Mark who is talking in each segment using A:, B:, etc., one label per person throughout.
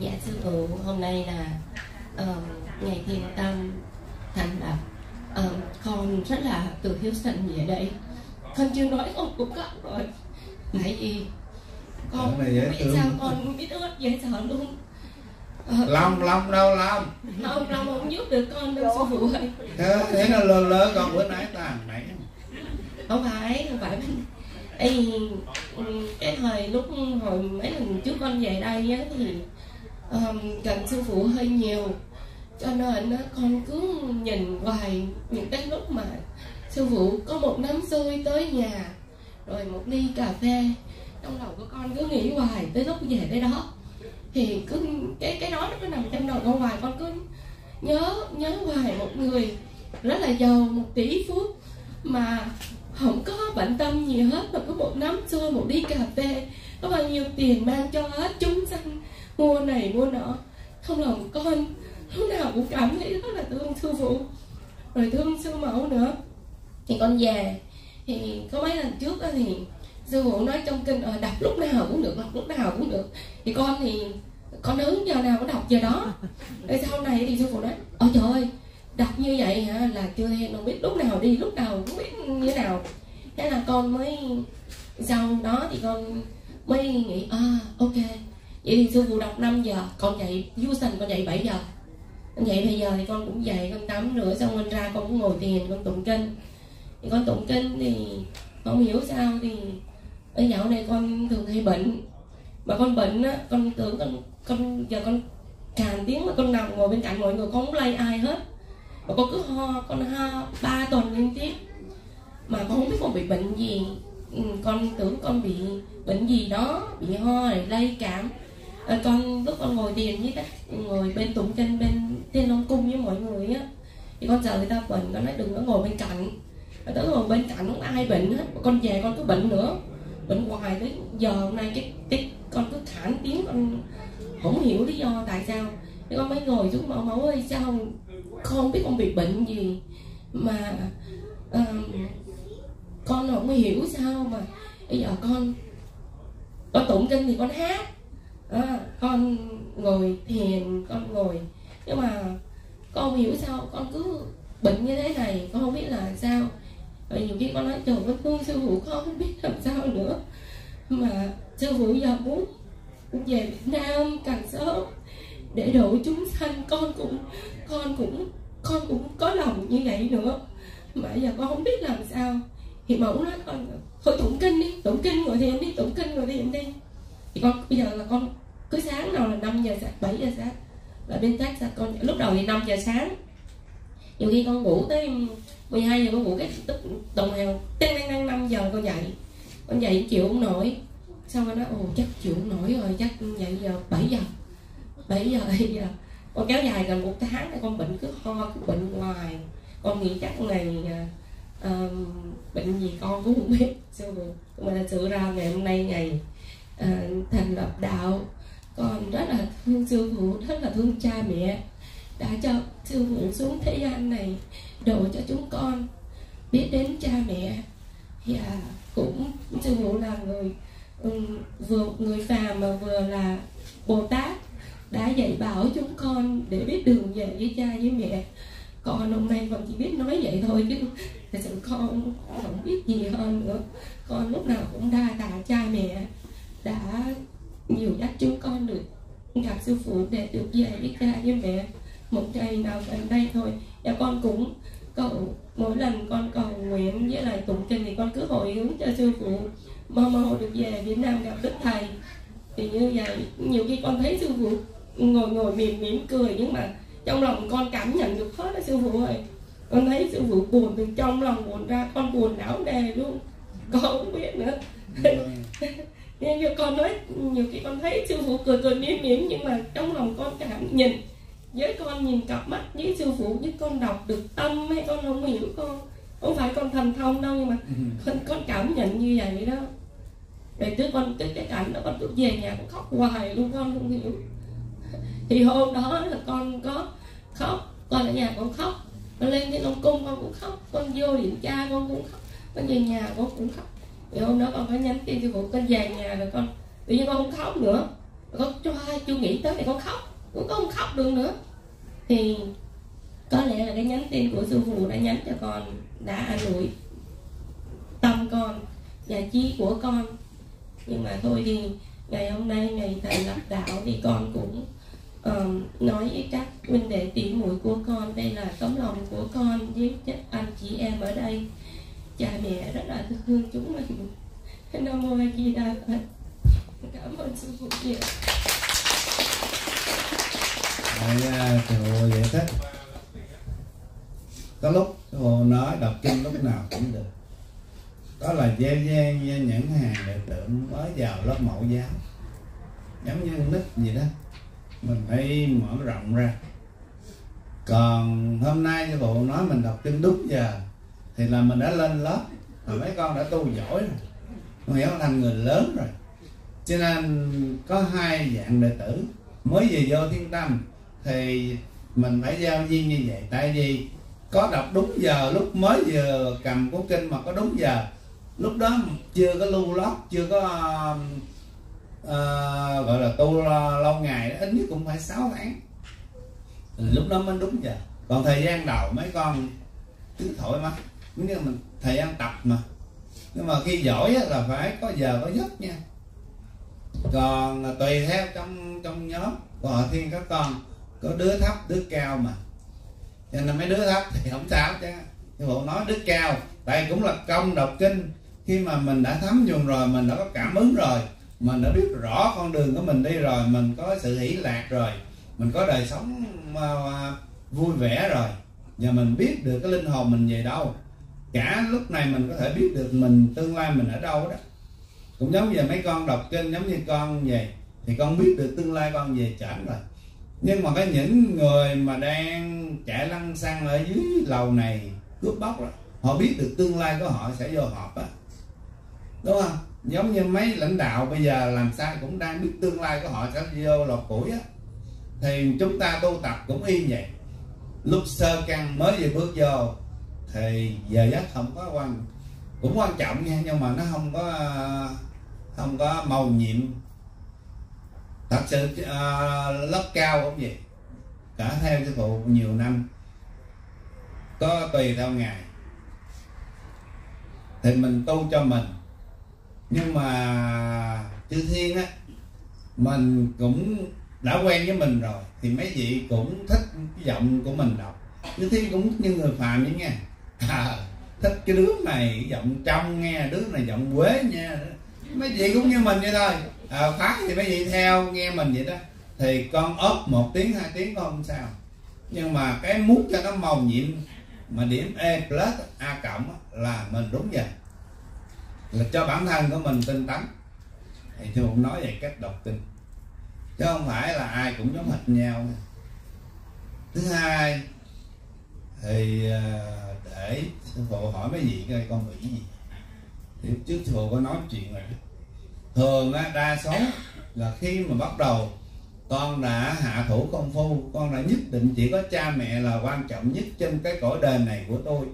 A: Dạ sư phụ, hôm nay là uh, ngày thiên tâm thành lập. Uh, Con rất là từ hiếu sinh về đây. Con chưa nói con cũng khóc rồi. Tại vì con
B: này dễ
A: biết sao con biết ướt dễ sợ luôn. Uh,
B: Long, Long đâu Long
A: Long Long không giúp được con đâu sư phụ ơi.
B: Thế, thế nó lơ lơ con bữa nãy ta nãy.
A: Không phải, không phải. Ê, ừ, cái thời lúc hồi mấy lần trước con về đây á, thì um, cần sư phụ hơi nhiều cho nên á, con cứ nhìn hoài những cái lúc mà sư phụ có một nắm xôi tới nhà rồi một ly cà phê. Trong đầu của con cứ nghĩ hoài tới lúc về tới đó. Thì cứ cái cái đó nó cứ nằm trong đầu con hoài con cứ nhớ nhớ hoài một người rất là giàu một tỷ phú mà không có bận tâm gì hết mà có một nắm xôi một ly cà phê có bao nhiêu tiền mang cho hết chúng sanh mua này mua nọ. Không lòng con. Lúc nào cũng cảm thấy rất là thương sư phụ rồi thương sư mẫu nữa. Thì con về. Thì có mấy lần trước đó thì sư phụ nói trong kinh à, đọc lúc nào cũng được đọc lúc nào cũng được. Thì con thì con hứng giờ nào có đọc giờ đó. Rồi sau này thì sư phụ nói ôi trời ơi đọc như vậy hả? Là chưa em không biết lúc nào đi lúc nào cũng biết như thế nào. Thế là con mới sau đó thì con mới nghĩ à ok vậy thì sư phụ đọc 5 giờ, con dậy du sành con dậy 7 giờ. Con dậy bây giờ thì con cũng dậy, con tắm rửa, xong con ra con cũng ngồi thiền, con tụng kinh. Thì con tụng kinh thì không hiểu sao thì ở dạo này con thường hay bệnh. Mà con bệnh á, con tưởng con con, giờ con càng tiếng mà con nằm ngồi bên cạnh mọi người, con không lay ai hết. Mà con cứ ho, con ho ba tuần liên tiếp. Mà con không biết con bị bệnh gì. Ừ, con tưởng con bị bệnh gì đó, bị ho này lây cảm à, con lúc con ngồi thiền với các ngồi bên tụng kinh bên thiên long cung với mọi người á thì con sợ người ta bệnh con nói đừng có ngồi bên cạnh. Mà tới ngồi bên cạnh không ai bệnh hết mà con về con cứ bệnh nữa. Bệnh hoài tới giờ hôm nay cái cái con cứ thản tiếng con không hiểu lý do tại sao. Thì con mới ngồi xuống mẫu mẫu ơi sao không không biết con bị bệnh gì mà um, con không hiểu sao mà bây giờ con con tụng kinh thì con hát à, con ngồi thiền con ngồi. Nhưng mà con hiểu sao con cứ bệnh như thế này con không biết là sao. Và nhiều khi con nói trời con thương sư phụ con không biết làm sao nữa. Mà sư phụ giờ muốn về Việt Nam càng sớm để độ chúng sanh. Con cũng con cũng con cũng có lòng như vậy nữa. Mà giờ con không biết làm sao. Thì mẫu nói con thôi tụng kinh đi tụng kinh ngồi thiền đi tụng kinh ngồi thiền đi thì con bây giờ là con cứ sáng nào là 5 giờ sáng 7 giờ sáng. Là bên Texas con lúc đầu thì 5 giờ sáng. Nhiều khi con ngủ tới 12 giờ con ngủ cái tức đồng hồ tăng tăng tăng 5 giờ con dậy. Con dậy chịu không nổi. Xong rồi nói ồ chắc chịu không nổi rồi chắc dậy giờ 7 giờ 7 giờ bây giờ. Con kéo dài gần một tháng này con bệnh cứ ho cứ bệnh hoài. Con nghĩ chắc ngày uh, bệnh gì con cũng không biết. Sư phụ mà thật sự ra ngày hôm nay ngày uh, thành lập đạo. Con rất là thương sư phụ rất là thương cha mẹ. Đã cho sư phụ xuống thế gian này độ cho chúng con. Biết đến cha mẹ. Và cũng sư phụ là người um, vừa người phàm mà vừa là bồ tát đã dạy bảo chúng con để biết đường về với cha với mẹ. Con hôm nay còn chỉ biết nói vậy thôi chứ thật sự con không biết gì hơn nữa. Con lúc nào cũng đa tạ cha mẹ đã nhiều dắt chúng con được gặp sư phụ để được về với cha với mẹ một ngày nào gần đây thôi và con cũng cầu mỗi lần con cầu nguyện với lại tụng kinh thì con cứ hồi hướng cho sư phụ mau mau được về Việt Nam gặp đức thầy thì như vậy nhiều khi con thấy sư phụ ngồi ngồi mỉm mỉm cười nhưng mà trong lòng con cảm nhận được hết đó sư phụ ơi con thấy sư phụ buồn từ trong lòng buồn ra con buồn não nề luôn. Con không biết nữa. Nên như con nói nhiều khi con thấy sư phụ cười cười mỉm mỉm nhưng mà trong lòng con cảm nhìn với con nhìn cặp mắt với sư phụ với con đọc được tâm hay con không hiểu con không phải con thành thông đâu nhưng mà con, con cảm nhận như vậy đó. Rồi tới con tới cái cảnh đó con cứ về nhà con khóc hoài luôn con không hiểu thì hôm đó là con có khóc, con ở nhà con khóc. Con lên trên long cung, con cũng khóc. Con vô điện cha con cũng khóc. Con về nhà con cũng khóc. Thì hôm đó con phải nhắn tin cho phụ con về nhà rồi con, tự nhiên con không khóc nữa. Con cho chưa nghĩ tới thì con khóc, con không khóc được nữa. Thì có lẽ là cái nhắn tin của sư phụ đã nhắn cho con, đã an ủi tâm con và trí của con. Nhưng mà thôi thì ngày hôm nay ngày thành lập đạo thì con cũng um, nói với các huynh đệ tỷ muội của con đây là tấm lòng của con với anh chị em ở đây. Cha mẹ rất là thương chúng mình. Nam mô a di đà phật cảm ơn sư phụ nhiều
B: Đấy, thầy giải thích. Có lúc Hồ nói đọc kinh lúc nào cũng được. Đó là gieo gieo những hàng đệ tử mới vào lớp mẫu giáo. Giống như nít gì đó mình phải mở rộng ra. Còn hôm nay sư phụ nói mình đọc kinh đúng giờ, thì là mình đã lên lớp và mấy con đã tu giỏi rồi. Con hiểu thành người lớn rồi. Cho nên có hai dạng đệ tử. Mới về vô thiên tâm, thì mình phải giao duyên như vậy. Tại vì có đọc đúng giờ, lúc mới vừa cầm cuốn kinh mà có đúng giờ. Lúc đó chưa có lưu lót, chưa có uh, gọi là tu lâu ngày ít nhất cũng phải 6 tháng. Lúc đó mới đúng giờ. Còn thời gian đầu mấy con cứ thoải mái nhưng mình thời gian tập mà. Nhưng mà khi giỏi là phải có giờ có giấc nha. Còn tùy theo trong trong nhóm. Của họ thiên các con có đứa thấp đứa cao mà. Cho nên mấy đứa thấp thì không sao chứ. Nhưng bộ nói đứa cao tại cũng là công đọc kinh. Khi mà mình đã thấm dùng rồi mình đã có cảm ứng rồi mình đã biết rõ con đường của mình đi rồi, mình có sự hỷ lạc rồi, mình có đời sống à, à, vui vẻ rồi, và mình biết được cái linh hồn mình về đâu. Cả lúc này mình có thể biết được mình tương lai mình ở đâu đó. Cũng giống như mấy con đọc kinh, giống như con về, thì con biết được tương lai con về chảnh rồi. Nhưng mà có những người mà đang chạy lăn xăng ở dưới lầu này, cướp bóc đó, họ biết được tương lai của họ sẽ vô họp á. Đúng không? Giống như mấy lãnh đạo bây giờ làm sao cũng đang biết tương lai của họ sẽ vô lọt củi á. Thì chúng ta tu tập cũng y vậy. Lúc sơ căn mới vừa bước vô thì giờ giấc không có quan cũng quan trọng nha nhưng mà nó không có không có màu nhiệm. Thật sự uh, lớp cao cũng vậy. Cả theo sư phụ nhiều năm. Có tùy theo ngày. Thì mình tu cho mình nhưng mà chư thiên á mình cũng đã quen với mình rồi thì mấy vị cũng thích cái giọng của mình đọc. Chư thiên cũng như người phàm vậy nghe. À, thích cái đứa này giọng trong nghe đứa này giọng quế nha mấy vị cũng như mình vậy thôi. À, phát thì mấy vị theo nghe mình vậy đó. Thì con ốp một tiếng hai tiếng con không sao. Nhưng mà cái muốn cho nó màu nhiệm mà điểm E plus A cộng là mình đúng vậy là cho bản thân của mình tinh tấn. Thì tôi cũng nói về cách đọc tin. Chứ không phải là ai cũng giống hệt nhau thứ hai, thì ờ, để sư phụ hỏi mấy vị coi con bị gì. Thì trước sư phụ có nói chuyện rồi thường á, đa số là khi mà bắt đầu con đã hạ thủ công phu, con đã nhất định chỉ có cha mẹ là quan trọng nhất trên cái cõi đời này của tôi.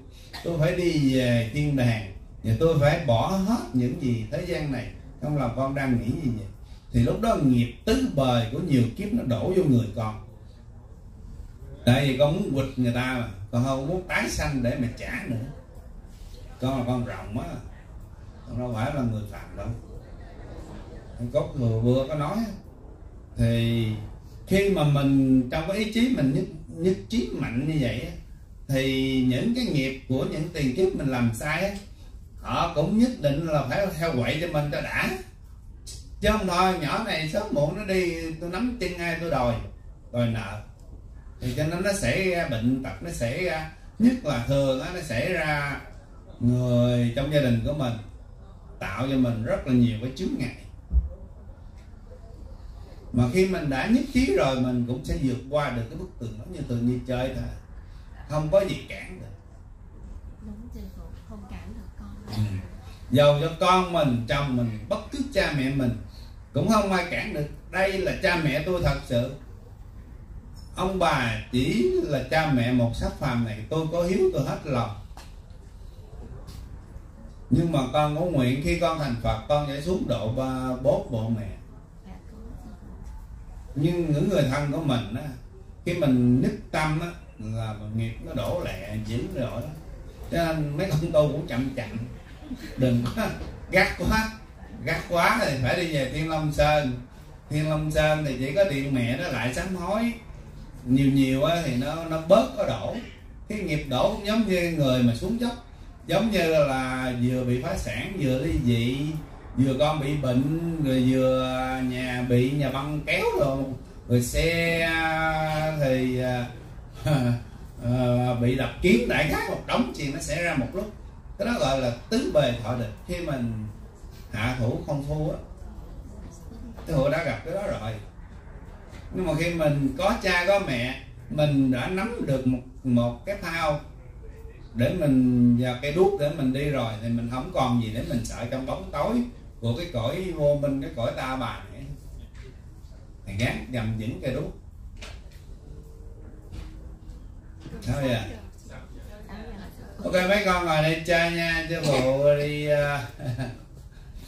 B: Tôi phải đi về thiên đàng và tôi phải bỏ hết những gì thế gian này trong lòng con đang nghĩ gì vậy? Thì lúc đó nghiệp tứ bời của nhiều kiếp nó đổ vô người con. Tại vì con muốn quịch người ta mà, con không muốn tái sanh để mà trả nữa. Con là con rộng á con đâu phải là người phạm đâu. Có vừa vừa có nói thì khi mà mình trong cái ý chí mình nhất nhất trí mạnh như vậy thì những cái nghiệp của những tiền kiếp mình làm sai họ cũng nhất định là phải theo quậy cho mình cho đã. Chứ không thôi, nhỏ này sớm muộn nó đi, tôi nắm chân ai tôi đòi đòi nợ. Thì cho nên nó xảy ra bệnh tật nó xảy ra nhất là thường nó xảy ra người trong gia đình của mình, tạo cho mình rất là nhiều cái chướng ngại. Mà khi mình đã nhất trí rồi, mình cũng sẽ vượt qua được cái bức tường đó như tường như chơi thôi. Không có gì cản được dầu cho con mình, chồng mình, bất cứ cha mẹ mình, cũng không ai cản được. Đây là cha mẹ tôi thật sự. Ông bà chỉ là cha mẹ một sắc phàm này, tôi có hiếu, tôi hết lòng. Nhưng mà con có nguyện khi con thành phật, con sẽ xuống độ ba bố bộ mẹ. Nhưng những người thân của mình á, khi mình nứt tâm á, là nghiệp nó đổ lẹ dữ rồi đó cho nên mấy con tu cũng chậm chậm. Đừng có gắt quá gắt quá thì phải đi về thiên long sơn. Thiên long sơn thì chỉ có điện mẹ nó lại sám hối. Nhiều nhiều thì nó nó bớt có đổ. Cái nghiệp đổ cũng giống như người mà xuống dốc. Giống như là vừa bị phá sản, vừa ly dị, vừa con bị bệnh, rồi vừa nhà bị nhà băng kéo rồi rồi xe thì à, uh, bị đập kiến đại khái một đống chuyện nó xảy ra một lúc. Cái đó gọi là tứ bề thọ địch. Khi mình hạ thủ không thua á tôi hội đã gặp cái đó rồi. Nhưng mà khi mình có cha có mẹ mình đã nắm được một một cái thao để mình và cái đuốc để mình đi rồi thì mình không còn gì để mình sợ trong bóng tối của cái cõi vô minh cái cõi ta bà này. Thì gán dầm vững cây đuốc. Thôi à? Ok mấy con ngồi đây chơi nha chứ bộ đi uh,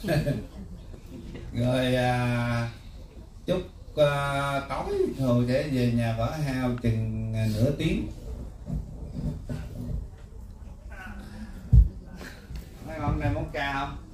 B: rồi à, uh, chúc uh, à, tối rồi để về nhà vỡ hao chừng nửa tiếng. Mấy con này muốn ca không?